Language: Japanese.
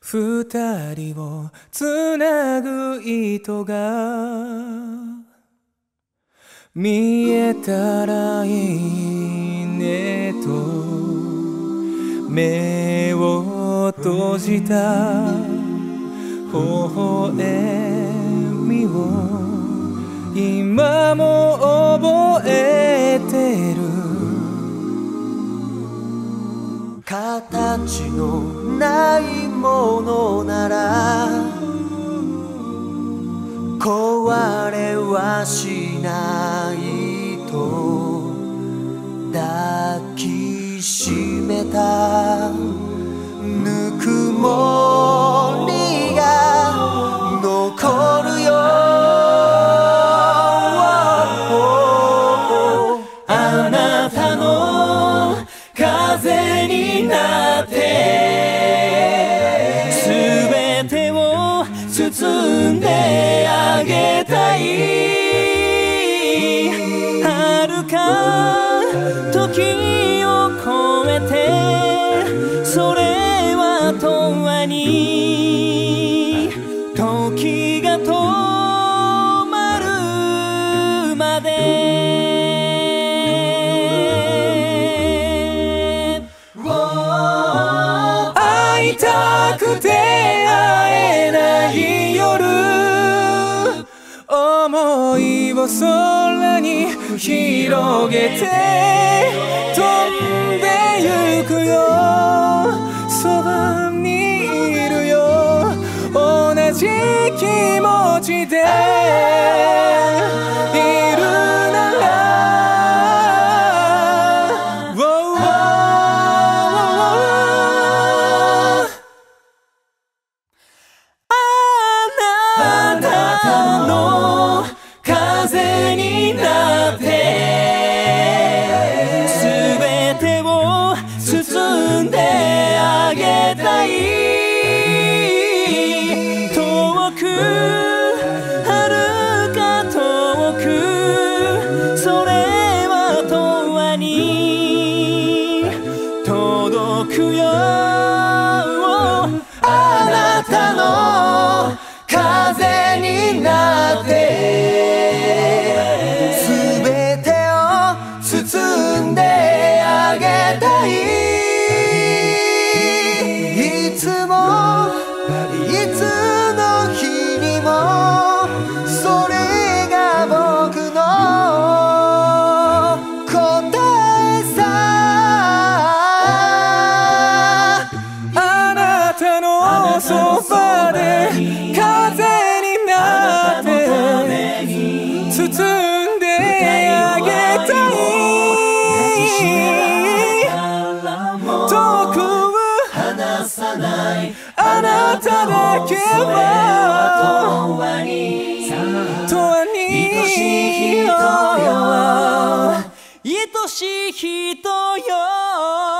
二人をつなぐ糸が。見えたらいいねと。目を閉じた。微笑みを。今も覚えてる。形のものなら壊れはしないと抱きしめた。包んであげたい。遥か時を超えてそれは永遠に時が止まるまで。会いたくて空に広げて飛んでゆくよ。そばにいるよ。同じ気持ちで。包んであげたい遠く遥か遠くそれは永遠に届くよつの日にもそれが僕の答えさ。あなたのそばで風になって包んであげたいさない。あなただけは。永遠に愛しい人よ。愛しい人よ